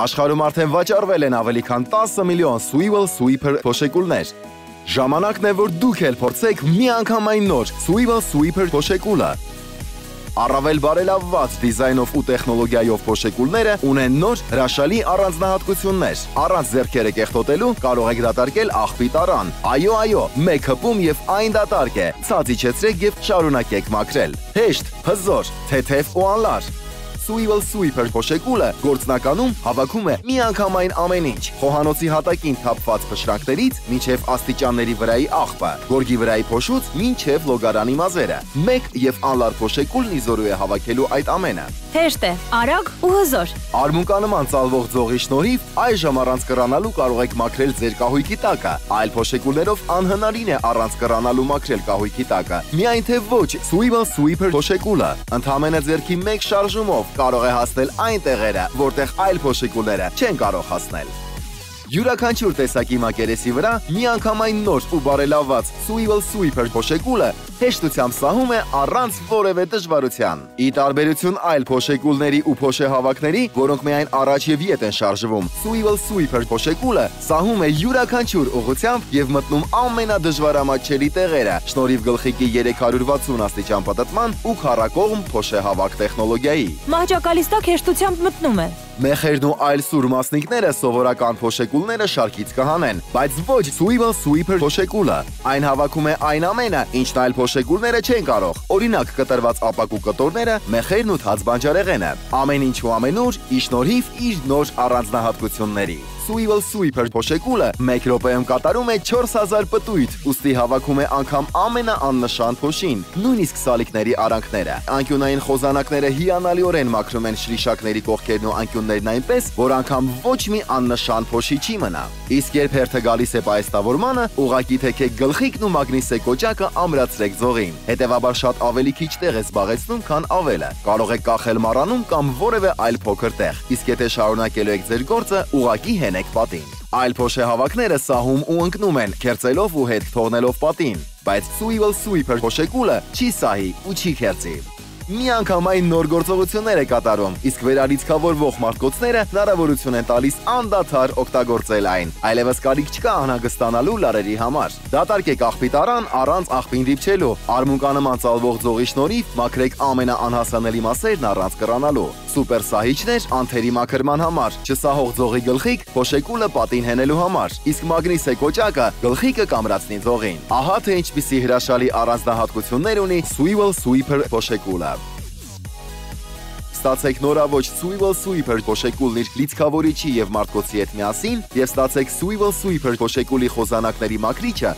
Աշխարհում արդեն վաճառվել են ավելի քան 10 միլիոն Swivel Sweeper փոշեկուլներ։ Ժամանակն է, որ դուք էլ փորձեք միանգամայն նոր Swivel Sweeper փոշեկուլը։ Առավել բարելավված դիզայնով ու տեխնոլոգիայով փոշեկուլները ունեն նոր հրաշալի առանձնահատկություններ։ Առանց ձեռքերը կեղտոտելու կարող եք դատարկել աղբի տարան։ Այո, այո, մեկ հպում եւ այն դատարկ է։ Ցած իջեցրեք եւ շարունակեք մաքրել։ Հեշտ, հզոր, թեթև ու անլար։ Swivel Sweeper փոշեկուլը գործնականում հավաքում է միանգամայն ամեն ինչ՝ խոհանոցի հատակին թափված փշրանքներից մինչև աստիճանների վրայի աղբը, գորգի վրայի փոշուց մինչև լոգարանի մազերը։ Մեկ եւ անլար փոշեկուլն իզորու է հավաքելու այդ ամենը։ Հեշտ է, արագ ու հզոր։ Արմունկանման ծալվող ձողի շնորհիվ այժմ առանց կռանալու կարող եք մաքրել ձեր կահույքի տակը։ Այլ փոշեկուլներով անհնարին է առանց կռանալու մաքրել կահույքի տակը։ Միայն թե ոչ Swivel Sweeper փոշեկուլը։ Ընդհանրապես ձերքի մեկ շարժումով կարող է հասնել այն տեղերը, որտեղ այլ փոշիկուները չեն կարող հասնել։ Յուրաքանչյուր տեսակի մակերեսի վրա միանգամայն նոր ու բարելավված Swivel Sweeper փոշեկուլը հեշտությամբ սահում է առանց որևէ դժվարության։ Ի տարբերություն այլ փոշեկուլների ու փոշեհավաքների, որոնք միայն առաջ եւ ետ են շարժվում, Swivel Sweeper փոշեկուլը սահում է յուրաքանչյուր ուղությամբ եւ մտնում ամենադժվարամատչելի տեղերը, շնորհիվ գլխիկի 360 աստիճան պատտման ու քառակողմ փոշեհավաք տեխնոլոգիայի։ Մահճակալիստակ հեշտությամբ մտնում է։ Մեխերն ու այլ սուր մասնիկները սովորական փոշեկուլները շարքից կհանեն, բայց ոչ Swivel Sweeper փոշեկուլը։ Այն հավաքում է այն ամենը, ինչն այլ փոշեկուլները չեն կարող։ Օրինակ, կտրված ապակու կտորները, մեխերն ու թաց բանջարեղենը։ Ամեն ինչ ու ամենուր ի շնորհիվ իր նոր առանձնահատկությունների։ Swivel Sweeper փոշեկուլը 1 րոպեում կատարում է 4000 պտույտ, ուստի հավաքում է անգամ ամենաաննշան փոշին, նույնիսկ սալիկների արանքները։ Անկյունային խոզանակները հիանալիորեն մաքրում են շրիշակների կողքերն ու անկյուններն այնպես, որ անգամ ոչ մի աննշան փոշի չի մնա։ Իսկ երբ հերթը գալիս է պայստավորմանը, ուղակի թեքեք գլխիկն ու մագնիսե կոճակը ամրացրեք ձողին։ Հետևաբար շատ ավելի քիչ տեղ է զբաղեցնում, քան ավելը։ Կարող եք կախել մառանում կամ որևէ այլ փոքր տեղ։ Իսկ եթե շարունակելու եք ձեր գործը, ուղակի հենեք պատին։ Այլ փոշե հավաքները սահում ու ընկնում են, քերծելով ու հետ թողնելով պատին, բայց Swivel Sweeper փոշեկուլը չի սահի ու չի քերծի միանգամայն նոր գործողություններ է կատարում, իսկ վերալիցքավորվող մարդկոցները հնարավորություն են տալիս անդադար օգտագործել այն։ Այլևս կարիք չկա անհագստանալու լարերի համար։ Դատարկեք աղբի տարան առանց աղբին դիպչելու։ Արմունկանման ծալվող ձողի շնորհիվ մաքրեք ամենաանհասանելի մասերն առանց կռանալու։ Սուպեր սահիճներ անթերի մաքրման համար, չսահող ձողի գլխիկ փոշեկուլը պատին հենելու համար, իսկ մագնիսե կոճակը գլխիկը կամրացնի ձողին։ Ահա թե ինչպիսի հրաշալի առանձնահատկություններ ունի Swivel Sweeper փոշեկուլը ստացեք նորավոճ Swivel Sweeper փոշեկուլն իր լիցքավորիչի եւ մարդկոցի հետ միասին եւ ստացեք Swivel Sweeper փոշեկուլի խոզանակների մակրիչը